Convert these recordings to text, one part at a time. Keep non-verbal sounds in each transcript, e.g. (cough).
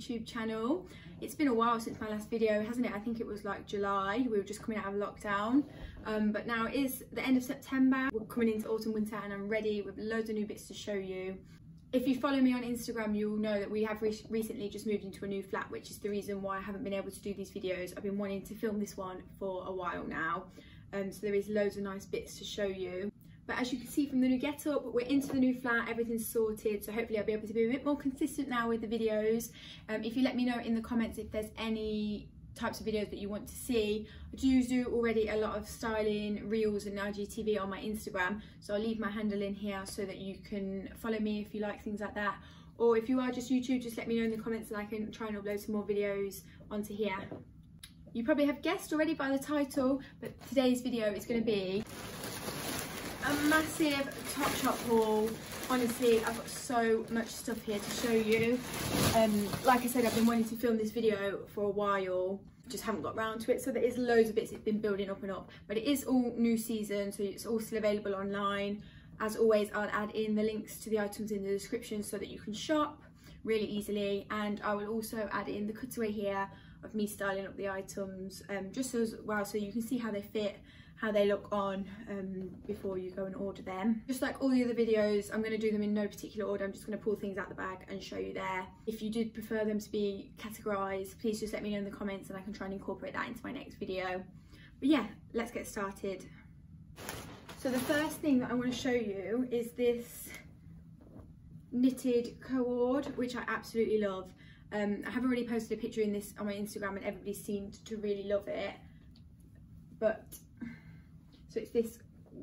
YouTube channel. It's been a while since my last video, hasn't it? I think it was like July. We were just coming out of lockdown. Um, but now it is the end of September. We're coming into autumn, winter, and I'm ready with loads of new bits to show you. If you follow me on Instagram, you'll know that we have re recently just moved into a new flat, which is the reason why I haven't been able to do these videos. I've been wanting to film this one for a while now. Um, so there is loads of nice bits to show you. As you can see from the new get up, we're into the new flat, everything's sorted. So hopefully I'll be able to be a bit more consistent now with the videos. Um, if you let me know in the comments if there's any types of videos that you want to see. I do do already a lot of styling, reels and IGTV on my Instagram. So I'll leave my handle in here so that you can follow me if you like things like that. Or if you are just YouTube, just let me know in the comments and I can try and upload some more videos onto here. You probably have guessed already by the title, but today's video is going to be a massive Topshop haul. Honestly, I've got so much stuff here to show you. Um, like I said, I've been wanting to film this video for a while. Just haven't got round to it. So there is loads of bits it's been building up and up. But it is all new season so it's all still available online. As always I'll add in the links to the items in the description so that you can shop really easily. And I will also add in the cutaway here of me styling up the items um, just as well so you can see how they fit how they look on um, before you go and order them. Just like all the other videos, I'm going to do them in no particular order. I'm just going to pull things out the bag and show you there. If you did prefer them to be categorised, please just let me know in the comments and I can try and incorporate that into my next video. But yeah, let's get started. So the first thing that I want to show you is this knitted co-ord, which I absolutely love. Um, I have already posted a picture in this on my Instagram and everybody seemed to really love it. But so it's this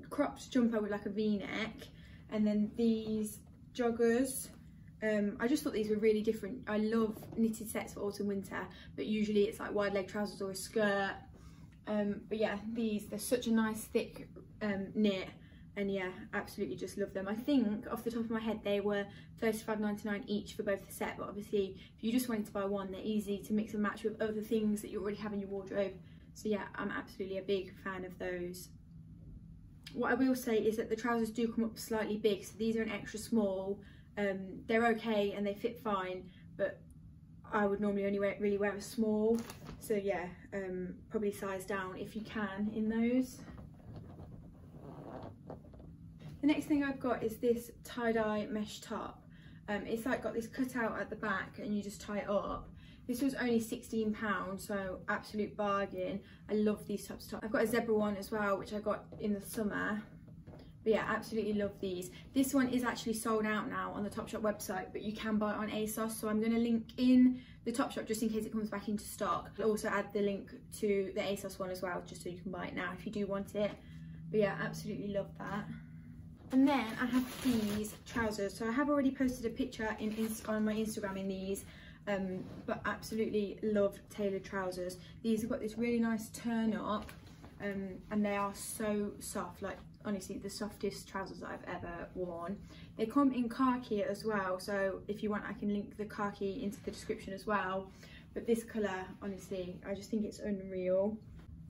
cropped jumper with like a v-neck and then these joggers. Um, I just thought these were really different. I love knitted sets for autumn winter, but usually it's like wide leg trousers or a skirt. Um, but yeah, these, they're such a nice thick um, knit and yeah, absolutely just love them. I think off the top of my head, they were $35.99 each for both the set, but obviously if you just wanted to buy one, they're easy to mix and match with other things that you already have in your wardrobe. So yeah, I'm absolutely a big fan of those. What I will say is that the trousers do come up slightly big, so these are an extra small. Um, they're okay and they fit fine, but I would normally only wear, really wear a small. So yeah, um, probably size down if you can in those. The next thing I've got is this tie-dye mesh top. Um, it's like got this cutout at the back and you just tie it up this was only £16, so absolute bargain. I love these types of tops. I've got a zebra one as well, which I got in the summer. But yeah, absolutely love these. This one is actually sold out now on the Topshop website, but you can buy it on ASOS. So I'm going to link in the Topshop just in case it comes back into stock. I'll also add the link to the ASOS one as well, just so you can buy it now if you do want it. But yeah, absolutely love that. And then I have these trousers. So I have already posted a picture in, in on my Instagram in these um, but absolutely love tailored trousers. These have got this really nice turn up um, and they are so soft, like honestly the softest trousers I've ever worn. They come in khaki as well, so if you want I can link the khaki into the description as well. But this colour, honestly, I just think it's unreal.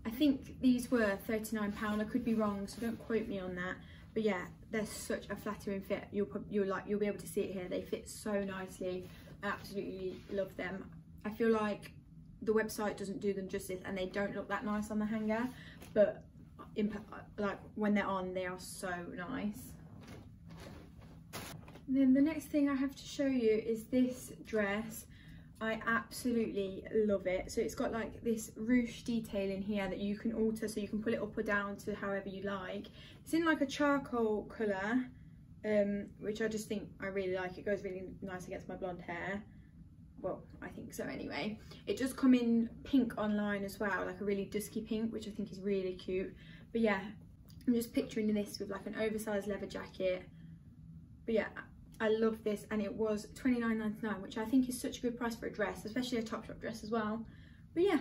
I think these were £39, I could be wrong, so don't quote me on that. But yeah, they're such a flattering fit. You'll, you'll, like, you'll be able to see it here. They fit so nicely absolutely love them. I feel like the website doesn't do them justice and they don't look that nice on the hanger, but in, like when they're on, they are so nice. And then the next thing I have to show you is this dress. I absolutely love it. So it's got like this ruche detail in here that you can alter so you can pull it up or down to however you like. It's in like a charcoal colour um, which I just think I really like. It goes really nice against my blonde hair. Well, I think so anyway. It does come in pink online as well, like a really dusky pink, which I think is really cute. But yeah, I'm just picturing this with like an oversized leather jacket. But yeah, I love this and it was $29.99, which I think is such a good price for a dress, especially a Topshop dress as well. But yeah.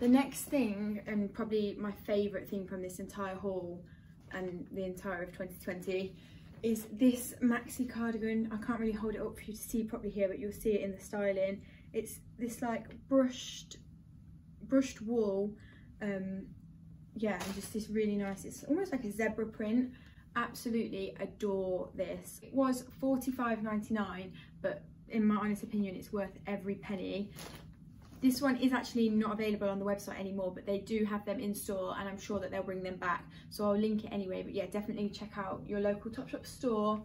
The next thing, and probably my favourite thing from this entire haul, and the entire of 2020 is this maxi cardigan. I can't really hold it up for you to see properly here, but you'll see it in the styling. It's this like brushed, brushed wool. Um, yeah, and just this really nice, it's almost like a zebra print. Absolutely adore this. It was $45.99, but in my honest opinion, it's worth every penny. This one is actually not available on the website anymore, but they do have them in store and I'm sure that they'll bring them back. So I'll link it anyway, but yeah, definitely check out your local Topshop store.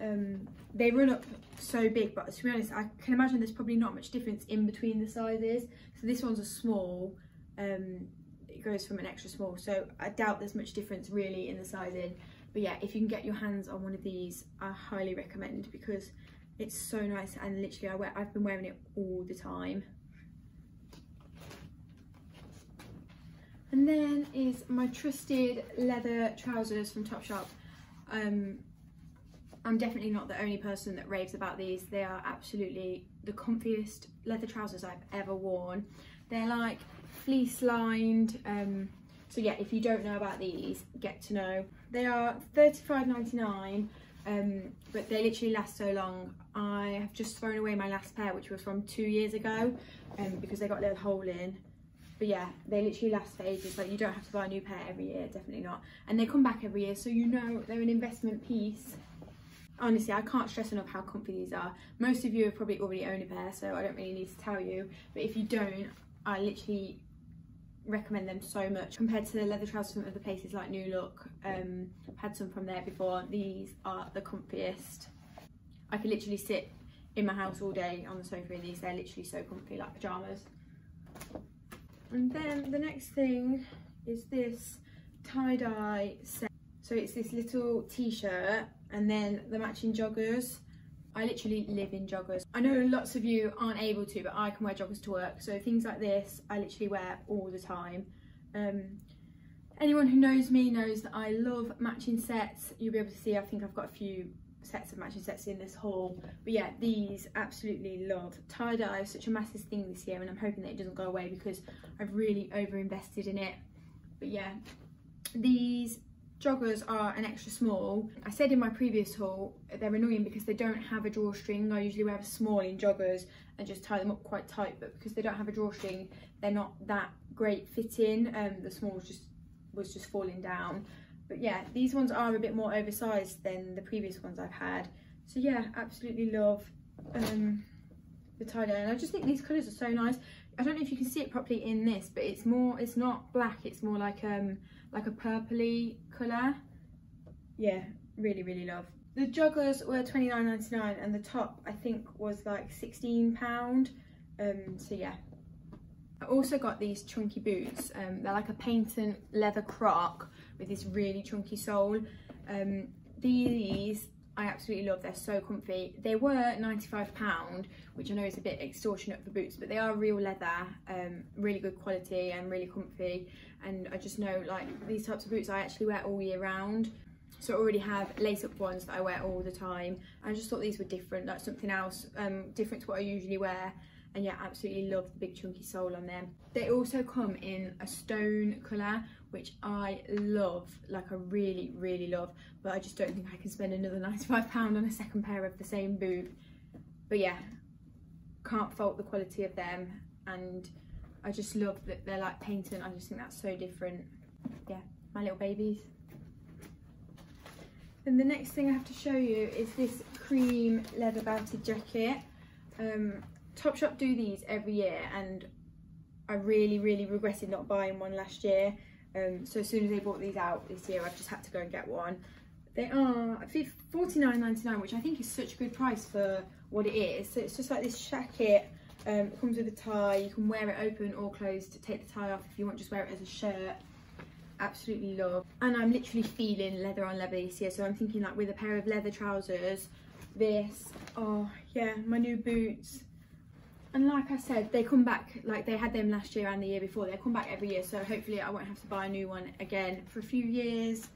Um, they run up so big, but to be honest, I can imagine there's probably not much difference in between the sizes. So this one's a small, um, it goes from an extra small. So I doubt there's much difference really in the sizing. But yeah, if you can get your hands on one of these, I highly recommend because it's so nice and literally I wear, I've been wearing it all the time. And then is my trusted leather trousers from Topshop. Um, I'm definitely not the only person that raves about these. They are absolutely the comfiest leather trousers I've ever worn. They're like fleece lined. Um, so yeah, if you don't know about these, get to know. They are $35.99, um, but they literally last so long. I have just thrown away my last pair, which was from two years ago, um, because they got a little hole in but yeah they literally last for ages. Like you don't have to buy a new pair every year definitely not. And they come back every year so you know they're an investment piece. Honestly i can't stress enough how comfy these are. Most of you have probably already owned a pair so i don't really need to tell you. But if you don't i literally recommend them so much compared to the leather trousers from other places like new look. Um i've had some from there before. These are the comfiest. I could literally sit in my house all day on the sofa in these. They're literally so comfy like pajamas and then the next thing is this tie-dye set. So it's this little t-shirt and then the matching joggers. I literally live in joggers. I know lots of you aren't able to, but I can wear joggers to work. So things like this, I literally wear all the time. Um, anyone who knows me knows that I love matching sets. You'll be able to see, I think I've got a few sets of matching sets in this haul but yeah these absolutely love tie-dye is such a massive thing this year and I'm hoping that it doesn't go away because I've really over invested in it. But yeah these joggers are an extra small. I said in my previous haul they're annoying because they don't have a drawstring. I usually wear a small in joggers and just tie them up quite tight but because they don't have a drawstring they're not that great fitting um the small just was just falling down but yeah these ones are a bit more oversized than the previous ones I've had. So yeah absolutely love um, the tie-dye and I just think these colours are so nice. I don't know if you can see it properly in this but it's more it's not black. It's more like um like a purpley colour. Yeah really really love. The joggers were 29.99 and the top I think was like 16 pound. Um so yeah. I also got these chunky boots. Um they're like a patent leather croc with this really chunky sole. Um, these I absolutely love, they're so comfy. They were £95, which I know is a bit extortionate for boots, but they are real leather, um, really good quality and really comfy. And I just know like these types of boots I actually wear all year round. So I already have lace up ones that I wear all the time. I just thought these were different, like something else, um, different to what I usually wear and yeah absolutely love the big chunky sole on them they also come in a stone colour which I love. Like I really really love. But I just don't think I can spend another (laughs) 95 pound on a second pair of the same boot. But yeah can't fault the quality of them. And I just love that they're like painted. I just think that's so different. Yeah my little babies. Then the next thing I have to show you is this cream leather belted jacket. Um, Topshop do these every year and I really, really regretted not buying one last year. Um, so as soon as they brought these out this year, I've just had to go and get one. They are $49.99, which I think is such a good price for what it is. So it's just like this jacket, um, comes with a tie, you can wear it open or closed to take the tie off if you want, just wear it as a shirt. Absolutely love. And I'm literally feeling leather on leather this year, so I'm thinking like with a pair of leather trousers, this, oh yeah, my new boots, and like I said they come back like they had them last year and the year before they come back every year. So hopefully I won't have to buy a new one again for a few years.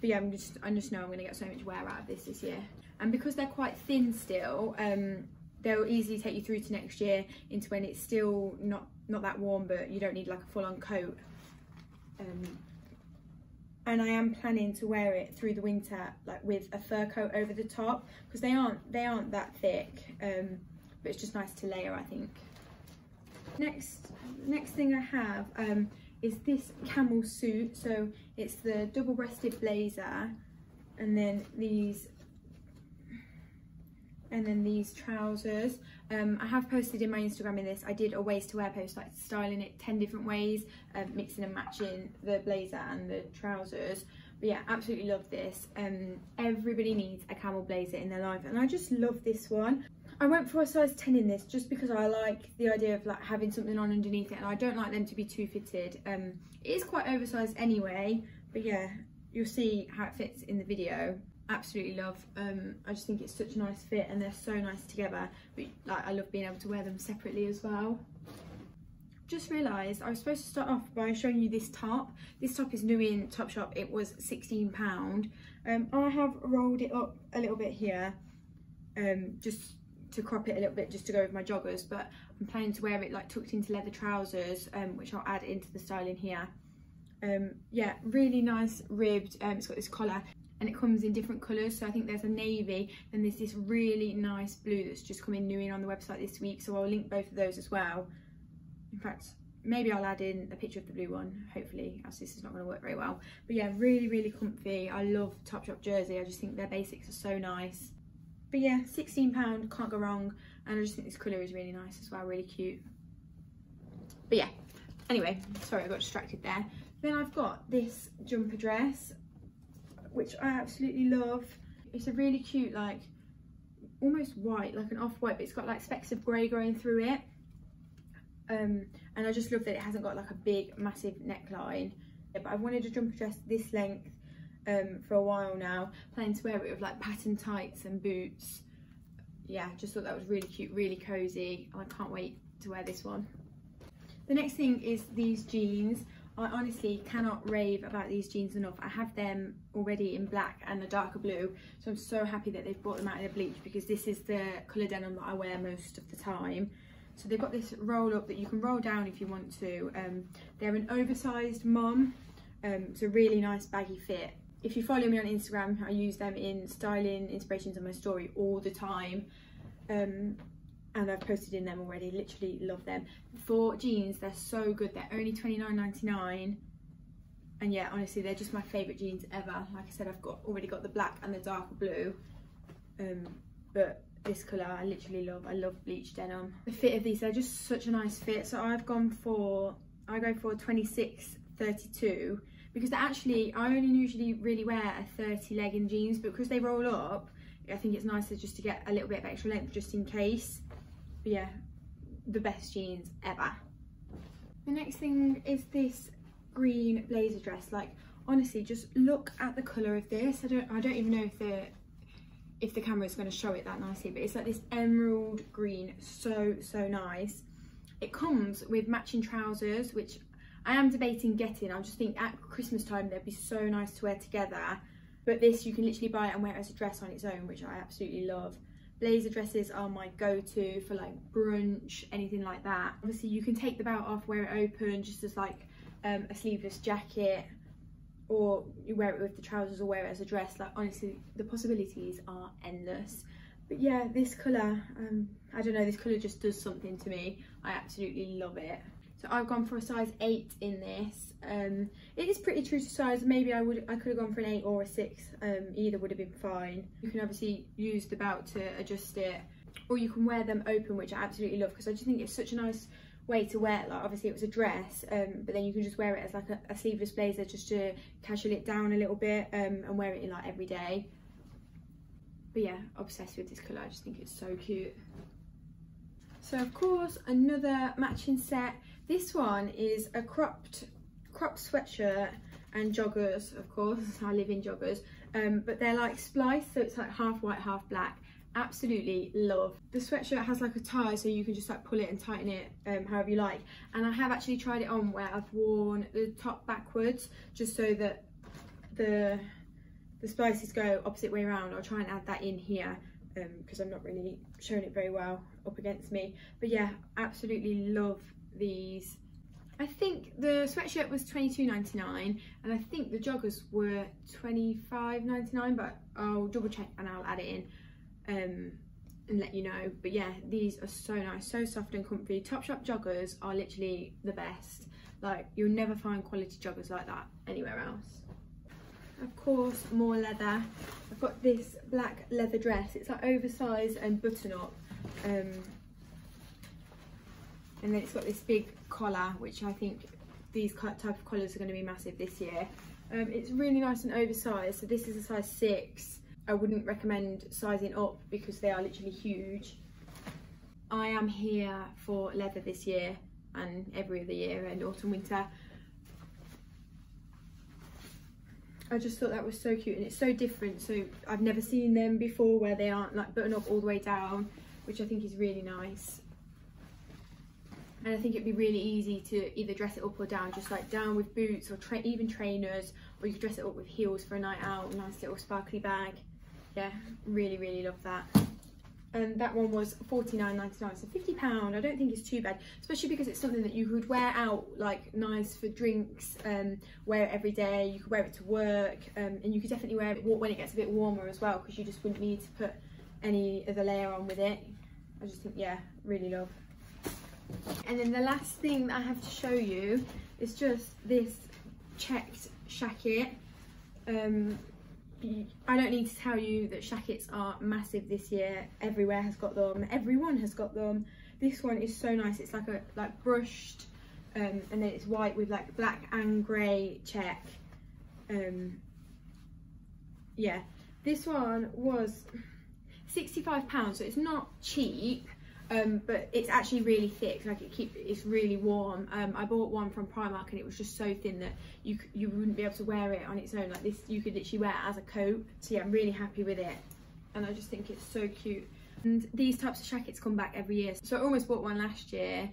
But yeah I'm just I just know I'm gonna get so much wear out of this this year. And because they're quite thin still um they'll easily take you through to next year into when it's still not not that warm but you don't need like a full-on coat. Um, and I am planning to wear it through the winter like with a fur coat over the top because they aren't they aren't that thick. Um, but it's just nice to layer I think. Next, next thing I have um, is this camel suit. So it's the double-breasted blazer and then these and then these trousers um, I have posted in my Instagram in this I did a ways to wear post like styling it 10 different ways um, mixing and matching the blazer and the trousers but yeah absolutely love this um, everybody needs a camel blazer in their life and I just love this one I went for a size 10 in this just because I like the idea of like having something on underneath it and I don't like them to be too fitted um, it is quite oversized anyway but yeah you'll see how it fits in the video absolutely love. Um, I just think it's such a nice fit and they're so nice together. But like, I love being able to wear them separately as well. Just realised I was supposed to start off by showing you this top. This top is new in Topshop. It was £16. Um, I have rolled it up a little bit here um, just to crop it a little bit just to go with my joggers. But I'm planning to wear it like tucked into leather trousers, um, which I'll add into the styling here. Um, yeah, really nice ribbed. Um, it's got this collar and it comes in different colours so I think there's a navy and there's this really nice blue that's just come in new in on the website this week so I'll link both of those as well in fact maybe I'll add in a picture of the blue one hopefully as this is not going to work very well but yeah really really comfy I love Topshop jersey I just think their basics are so nice but yeah 16 pound can't go wrong and I just think this colour is really nice as well really cute but yeah anyway sorry I got distracted there then I've got this jumper dress which I absolutely love. It's a really cute, like, almost white, like an off-white, but it's got like specks of grey going through it. Um, and I just love that it hasn't got like a big, massive neckline. Yeah, but I've wanted a jumper dress this length um, for a while now. Planning to wear it with like pattern tights and boots. Yeah, just thought that was really cute, really cozy. And I can't wait to wear this one. The next thing is these jeans. I honestly cannot rave about these jeans enough. I have them already in black and a darker blue, so I'm so happy that they've brought them out in a bleach because this is the colour denim that I wear most of the time. So they've got this roll up that you can roll down if you want to. Um, they're an oversized mom, um, it's a really nice baggy fit. If you follow me on Instagram, I use them in styling inspirations on my story all the time. Um, and I've posted in them already, literally love them. For jeans, they're so good, they're only $29.99 and yeah, honestly, they're just my favourite jeans ever. Like I said, I've got already got the black and the darker blue, um, but this colour I literally love. I love bleach denim. The fit of these, they're just such a nice fit. So I've gone for, I go for 26, 32 because actually I only usually really wear a 30 leg in jeans, but because they roll up, I think it's nicer just to get a little bit of extra length just in case. But yeah, the best jeans ever. The next thing is this green blazer dress. Like honestly, just look at the colour of this. I don't I don't even know if the if the camera is going to show it that nicely, but it's like this emerald green, so, so nice. It comes with matching trousers, which I am debating getting. I just think at Christmas time, they'd be so nice to wear together. But this, you can literally buy it and wear it as a dress on its own, which I absolutely love. Blazer dresses are my go-to for like brunch anything like that. Obviously you can take the belt off wear it open just as like um, a sleeveless jacket or you wear it with the trousers or wear it as a dress. Like honestly the possibilities are endless. But yeah this colour um, I don't know this colour just does something to me. I absolutely love it so I've gone for a size 8 in this. Um, it is pretty true to size. Maybe I would I could have gone for an 8 or a 6. Um, either would have been fine. You can obviously use the belt to adjust it. Or you can wear them open, which I absolutely love because I just think it's such a nice way to wear it. Like obviously it was a dress, um, but then you can just wear it as like a, a, sleeveless blazer just to casual it down a little bit um, and wear it in like every day. But yeah, obsessed with this colour. I just think it's so cute. So of course, another matching set. This one is a cropped cropped sweatshirt and joggers, of course, (laughs) I live in joggers, um, but they're like spliced, so it's like half white, half black. Absolutely love. The sweatshirt has like a tie, so you can just like pull it and tighten it um, however you like. And I have actually tried it on where I've worn the top backwards, just so that the the splices go opposite way around. I'll try and add that in here because um, I'm not really showing it very well up against me. But yeah, absolutely love these. I think the sweatshirt was $22.99 and I think the joggers were $25.99 but I'll double check and I'll add it in um, and let you know. But yeah, these are so nice, so soft and comfy. Topshop joggers are literally the best. Like you'll never find quality joggers like that anywhere else. of course, more leather. I've got this black leather dress. It's like oversized and button up. Um, and then it's got this big collar, which I think these type of collars are going to be massive this year. Um, it's really nice and oversized. So this is a size six. I wouldn't recommend sizing up because they are literally huge. I am here for leather this year and every other year and autumn winter. I just thought that was so cute and it's so different. So I've never seen them before where they aren't like button up all the way down, which I think is really nice. And I think it'd be really easy to either dress it up or down, just like down with boots or tra even trainers, or you could dress it up with heels for a night out, nice little sparkly bag. Yeah, really, really love that. And that one was 49.99 so 50 pound. I don't think it's too bad especially because it's something that you could wear out like nice for drinks um wear it every day you could wear it to work um, and you could definitely wear it when it gets a bit warmer as well because you just wouldn't need to put any other layer on with it. I just think yeah really love and then the last thing i have to show you is just this checked shacket um I don't need to tell you that shackets are massive this year. Everywhere has got them. Everyone has got them. This one is so nice. It's like a like brushed, um, and then it's white with like black and grey check. Um, yeah, this one was £65, so it's not cheap um, but it's actually really thick like it keep it's really warm. Um, I bought one from Primark and it was just so thin that you you wouldn't be able to wear it on its own. Like this you could literally wear it as a coat. So yeah I'm really happy with it. And I just think it's so cute. And these types of jackets come back every year. So I almost bought one last year.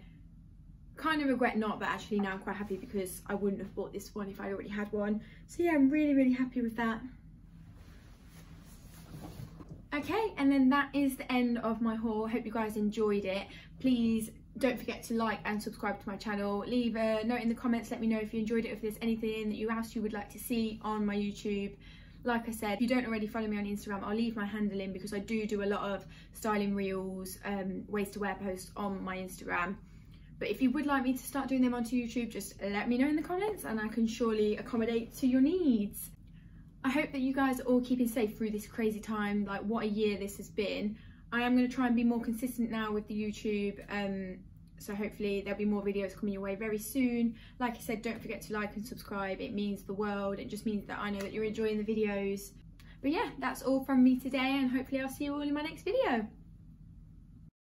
Kind of regret not but actually now I'm quite happy because I wouldn't have bought this one if I'd already had one. So yeah I'm really really happy with that Okay, and then that is the end of my haul. Hope you guys enjoyed it. Please don't forget to like and subscribe to my channel. Leave a note in the comments, let me know if you enjoyed it, if there's anything that you else you would like to see on my YouTube. Like I said, if you don't already follow me on Instagram, I'll leave my handle in because I do do a lot of styling reels, um, ways to wear posts on my Instagram. But if you would like me to start doing them onto YouTube, just let me know in the comments and I can surely accommodate to your needs. I hope that you guys are all keeping safe through this crazy time, like what a year this has been. I am going to try and be more consistent now with the YouTube, um, so hopefully there'll be more videos coming your way very soon. Like I said, don't forget to like and subscribe, it means the world, it just means that I know that you're enjoying the videos. But yeah, that's all from me today and hopefully I'll see you all in my next video.